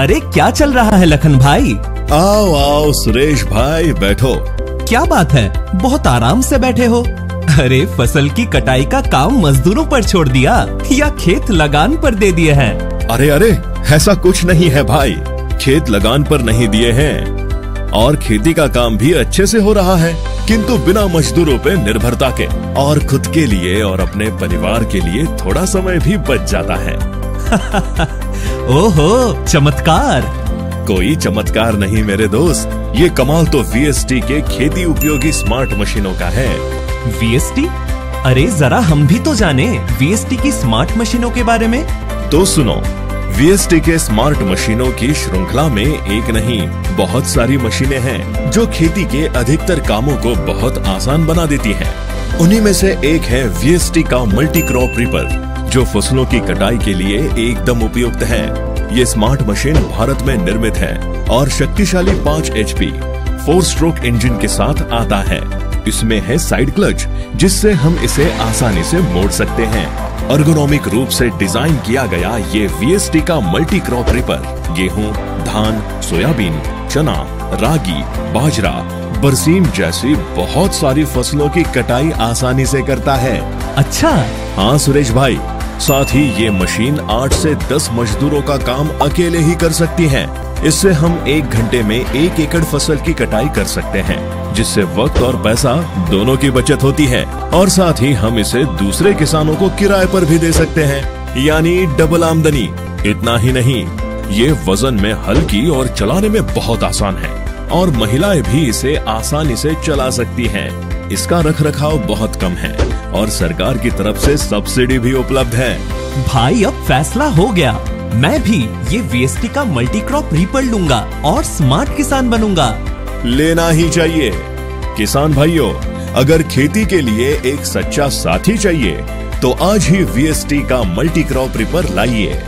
अरे क्या चल रहा है लखन भाई? आओ आओ सुरेश भाई बैठो। क्या बात है? बहुत आराम से बैठे हो। अरे फ़सल की कटाई का काम मजदूरों पर छोड़ दिया या खेत लगान पर दे दिए हैं? अरे अरे ऐसा कुछ नहीं है भाई। खेत लगान पर नहीं दिए हैं। और खेती का काम भी अच्छे से हो रहा है किंतु बिना मजदूरों पे निर्भरता के। और खुद के लिए और अपने परिवार के लिए थोड़ा समय भी बच जाता है। ओहो चमत्कार। कोई चमत्कार नहीं मेरे दोस्त। ये कमाल तो वीएसटी के खेती उपयोगी स्मार्ट मशीनों का है। वीएसटी अरे जरा हम भी तो जाने वीएसटी की स्मार्ट मशीनों के बारे में। तो सुनो वीएसटी के स्मार्ट मशीनों की श्रृंखला में एक नहीं बहुत सारी मशीनें हैं जो खेती के अधिकतर कामों को बहुत आसान बना देती हैं। उन्हीं में से एक है वीएसटी का मल्टी क्रॉप रीपर जो फ़सलों की कटाई के लिए एकदम उपयुक्त है। ये स्मार्ट मशीन भारत में निर्मित है और शक्तिशाली पाँच H P four stroke engine के साथ आता है। इसमें है साइड क्लच जिससे हम इसे आसानी से मोड़ सकते हैं। अर्गोनॉमिक रूप से डिज़ाइन किया गया ये वीएसटी का मल्टी क्रॉप रिपर गेहूँ धान सोयाबीन चना रागी बाजरा बरसीम जैसी बहुत सारी फ़सलों की कटाई आसानी से करता है। अच्छा। हाँ सुरेश भाई। साथ ही ये मशीन 8 से 10 मजदूरों का काम अकेले ही कर सकती है। इससे हम एक घंटे में एक एकड़ फ़सल की कटाई कर सकते हैं, जिससे वक्त और पैसा दोनों की बचत होती है। और साथ ही हम इसे दूसरे किसानों को किराए पर भी दे सकते हैं, यानी डबल आमदनी। इतना ही नहीं, ये वज़न में हल्की और चलाने में बहुत आसान है, और महिलाएँ भी इसे आसानी से चला सकती हैं। इसका रख रखाव बहुत कम है और सरकार की तरफ़ से सब्सिडी भी उपलब्ध है। भाई अब फैसला हो गया। मैं भी ये वीएसटी का मल्टी क्रॉप रीपर लूँगा और स्मार्ट किसान बनूँगा। लेना ही चाहिए। किसान भाइयों अगर खेती के लिए एक सच्चा साथी चाहिए तो आज ही वीएसटी का मल्टी क्रॉप रिपर लाइए।